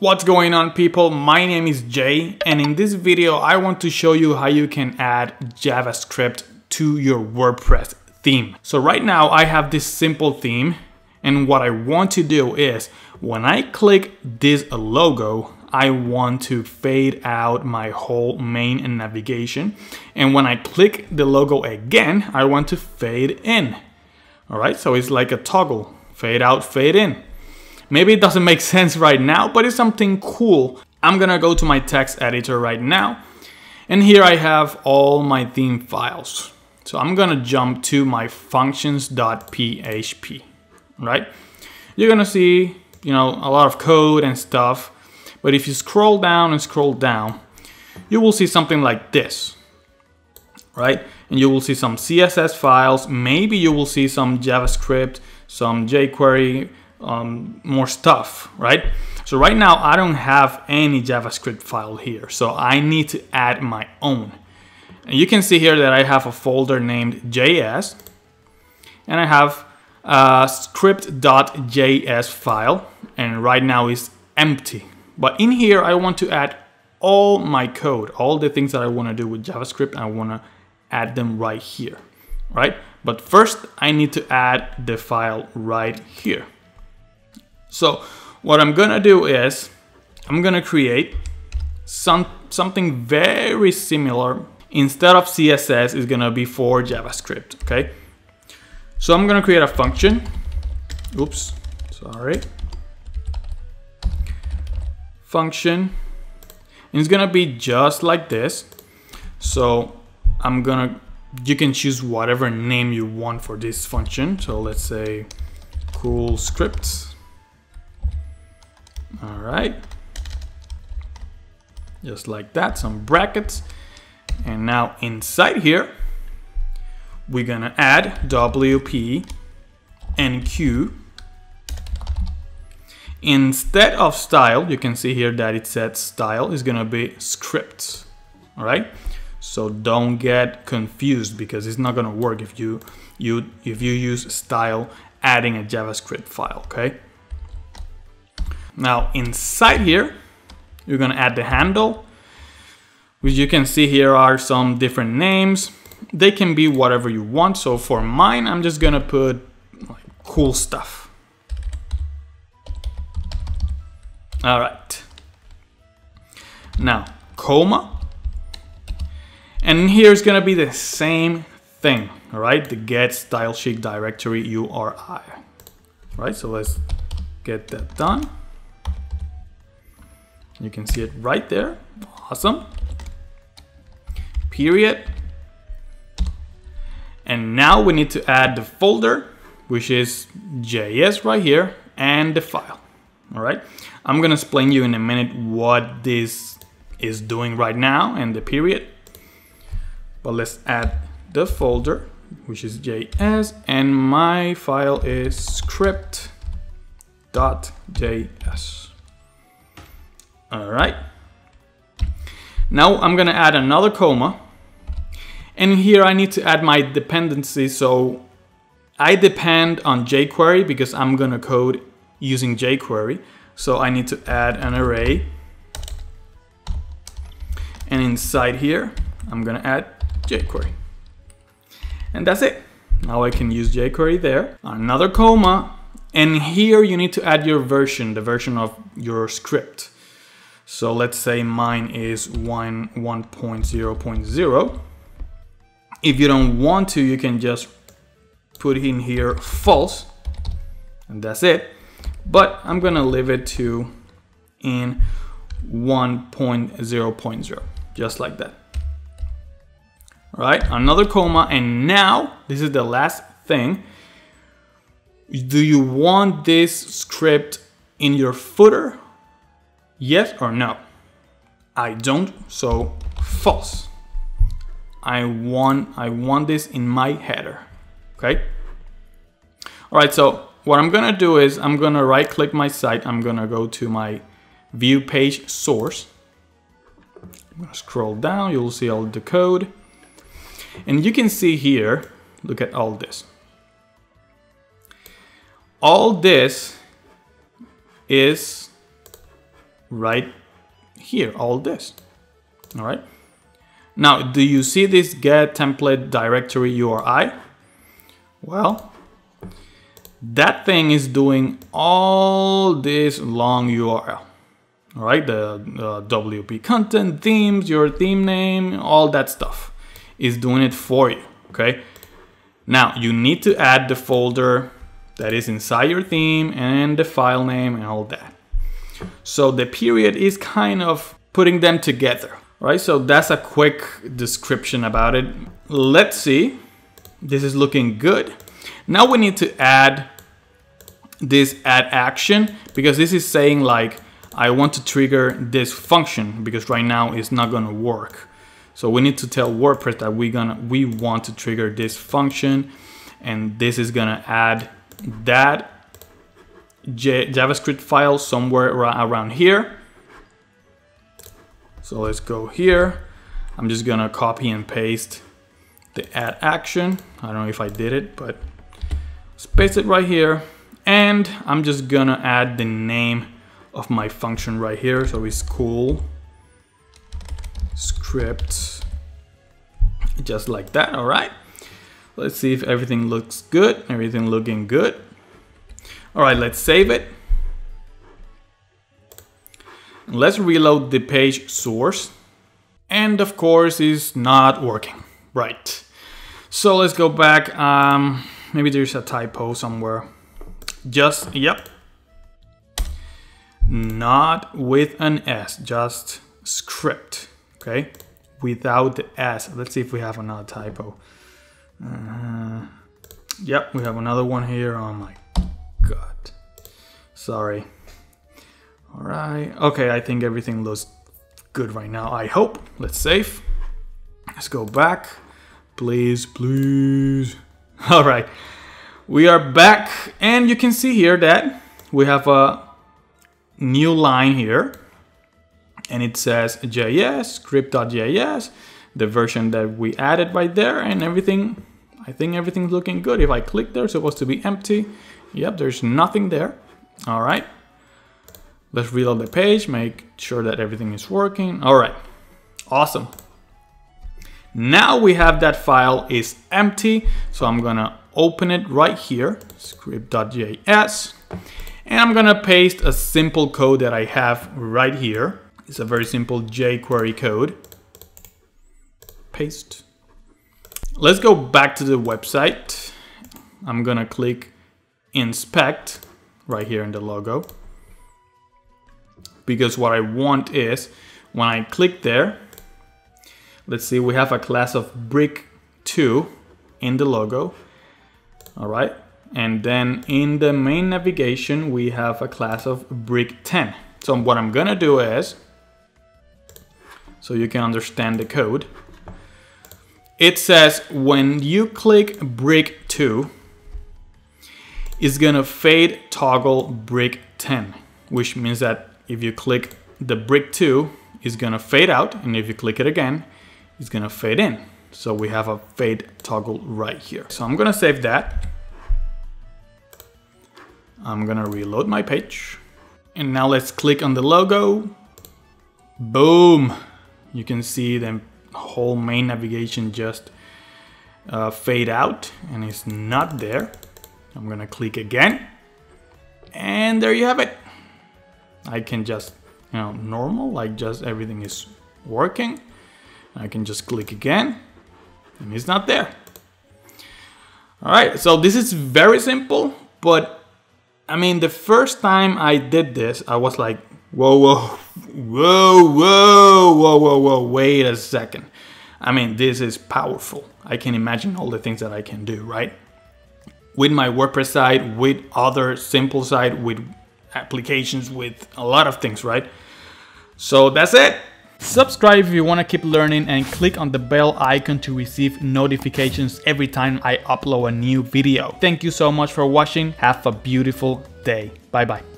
What's going on people? My name is Jay and in this video I want to show you how you can add JavaScript to your WordPress theme. So right now I have this simple theme and what I want to do is when I click this logo I want to fade out my whole main and navigation and when I click the logo again I want to fade in. Alright, so it's like a toggle, fade out, fade in. Maybe it doesn't make sense right now, but it's something cool. I'm gonna go to my text editor right now. And here I have all my theme files. So I'm gonna jump to my functions.php, right? You're gonna see, you know, a lot of code and stuff. But if you scroll down and scroll down, you will see something like this, right? And you will see some CSS files. Maybe you will see some JavaScript, some jQuery, um, more stuff, right? So right now I don't have any JavaScript file here, so I need to add my own. And you can see here that I have a folder named JS, and I have a script.js file, and right now it's empty. But in here I want to add all my code, all the things that I want to do with JavaScript, I want to add them right here, right? But first I need to add the file right here. So what I'm gonna do is I'm gonna create some something very similar. Instead of CSS, is gonna be for JavaScript, okay? So I'm gonna create a function. Oops, sorry. Function. And it's gonna be just like this. So I'm gonna, you can choose whatever name you want for this function. So let's say cool scripts all right. Just like that, some brackets. And now inside here, we're gonna add WP enqueue. Instead of style, you can see here that it said style is gonna be scripts, all right? So don't get confused because it's not gonna work if you, you, if you use style adding a JavaScript file, okay? Now inside here, you're gonna add the handle, which you can see here are some different names. They can be whatever you want. So for mine, I'm just gonna put like, cool stuff. All right. Now, comma. And here's gonna be the same thing, all right? The get style sheet directory URI. All right, so let's get that done. You can see it right there. Awesome. Period. And now we need to add the folder, which is JS right here, and the file. All right. I'm going to explain you in a minute what this is doing right now and the period. But let's add the folder, which is JS, and my file is script.js. All right. Now I'm gonna add another comma. And here I need to add my dependency. So I depend on jQuery because I'm gonna code using jQuery. So I need to add an array. And inside here, I'm gonna add jQuery. And that's it. Now I can use jQuery there. Another comma. And here you need to add your version, the version of your script. So let's say mine is 1 1.0.0. If you don't want to, you can just put in here false and that's it. But I'm gonna leave it to in 1.0.0, just like that. All right, another comma, and now this is the last thing. Do you want this script in your footer Yes or no? I don't, so false. I want I want this in my header. Okay? Alright, so what I'm gonna do is I'm gonna right click my site, I'm gonna go to my view page source. I'm gonna scroll down, you'll see all the code. And you can see here, look at all this. All this is right here, all this. All right. Now, do you see this get template directory URI? Well, that thing is doing all this long URL. All right, the uh, WP content, themes, your theme name, all that stuff is doing it for you. Okay. Now you need to add the folder that is inside your theme and the file name and all that. So the period is kind of putting them together, right? So that's a quick description about it. Let's see. This is looking good. Now we need to add this add action because this is saying like, I want to trigger this function because right now it's not gonna work. So we need to tell WordPress that we gonna we want to trigger this function and this is gonna add that J JavaScript file somewhere around here. So let's go here. I'm just gonna copy and paste the add action. I don't know if I did it, but paste it right here. And I'm just gonna add the name of my function right here. So it's cool script just like that. All right. Let's see if everything looks good. Everything looking good. All right, let's save it. Let's reload the page source. And of course, it's not working. Right. So let's go back. Um, maybe there's a typo somewhere. Just, yep. Not with an S, just script. Okay. Without the S. Let's see if we have another typo. Uh, yep, we have another one here. Oh my god. Sorry. Alright. Okay, I think everything looks good right now. I hope. Let's save. Let's go back. Please, please. Alright. We are back and you can see here that we have a new line here and it says JS, script.js, the version that we added right there and everything I think everything's looking good. If I click there, it's supposed to be empty. Yep, there's nothing there. All right. Let's reload the page, make sure that everything is working. All right, awesome. Now we have that file is empty. So I'm gonna open it right here, script.js. And I'm gonna paste a simple code that I have right here. It's a very simple jQuery code. Paste. Let's go back to the website. I'm gonna click inspect right here in the logo. Because what I want is when I click there, let's see, we have a class of brick2 in the logo. All right. And then in the main navigation, we have a class of brick10. So what I'm gonna do is, so you can understand the code, it says when you click brick 2, it's gonna fade toggle brick 10, which means that if you click the brick 2, it's gonna fade out, and if you click it again, it's gonna fade in. So we have a fade toggle right here. So I'm gonna save that. I'm gonna reload my page. And now let's click on the logo. Boom! You can see the whole main navigation just uh, fade out and it's not there. I'm gonna click again and there you have it. I can just, you know, normal, like just everything is working. I can just click again and it's not there. All right, so this is very simple, but I mean, the first time I did this, I was like, whoa, whoa, Whoa, whoa, whoa, whoa, whoa, wait a second. I mean, this is powerful. I can imagine all the things that I can do, right? With my WordPress site, with other simple site, with applications, with a lot of things, right? So that's it. Subscribe if you want to keep learning and click on the bell icon to receive notifications every time I upload a new video. Thank you so much for watching. Have a beautiful day. Bye bye.